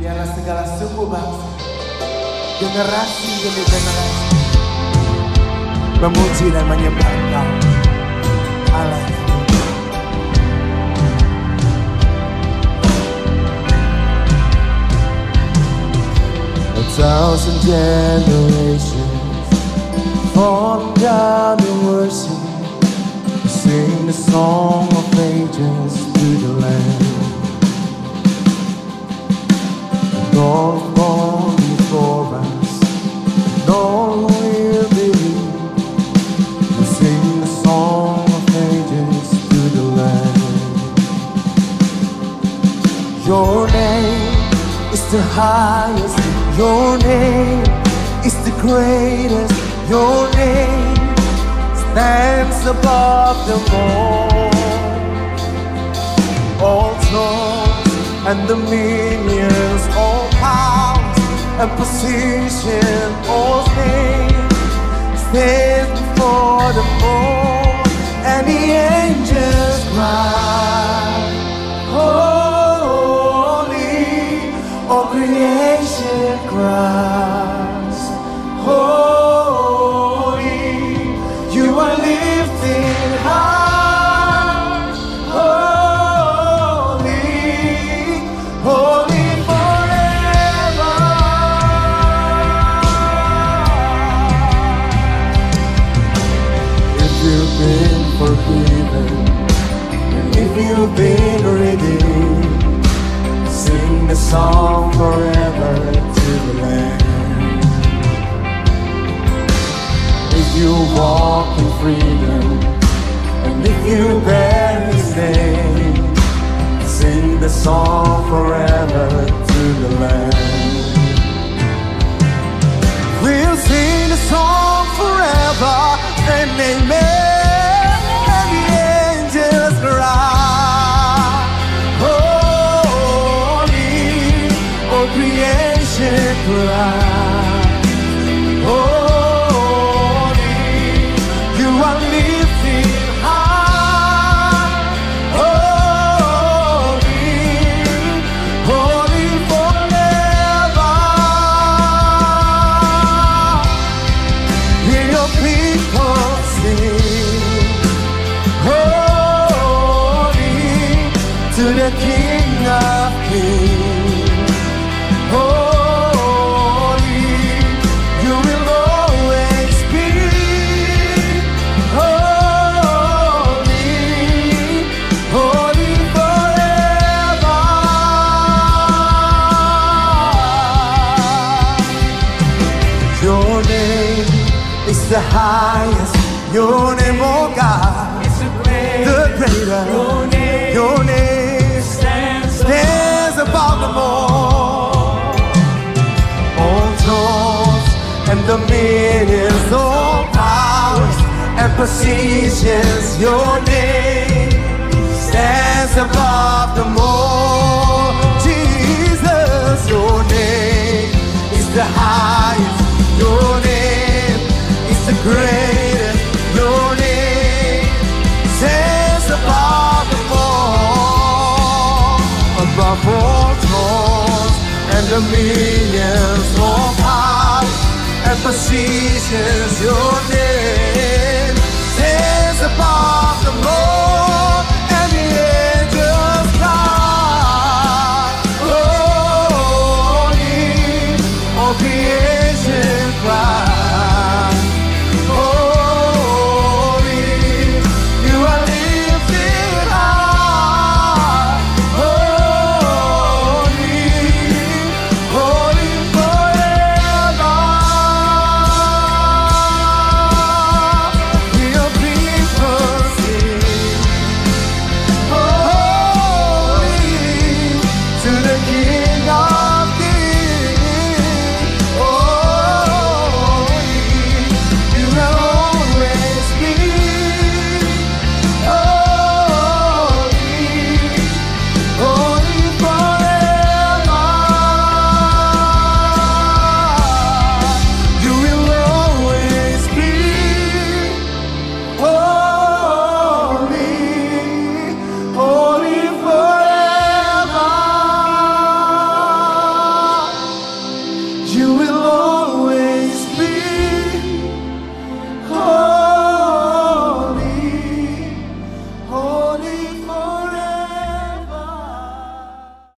Biarlah segala suku bangsa, generasi demi generasi memuji dan menyembah Engkau. Allah. A thousand generations All gone before us, will believe, we sing the song of ages to the Lamb. Your name is the highest. Your name is the greatest. Your name stands above them all. All thrones and dominions, and position, all things stand before the all, you've been forgiven, and if you've been redeemed, sing the song forever to the Lamb. If you walk in freedom, and if you bear His name, sing the song forever to the Lamb. We'll sing the song Holy, you are lifted high, Holy, holy forever. Your people sing, holy to the King the highest. Your name, oh God, It's the great. the greater. Your name Your name stands stands above them all. All thrones and dominions, all powers and positions. Your name stands above the. Above all thrones and. Your name stands above them all.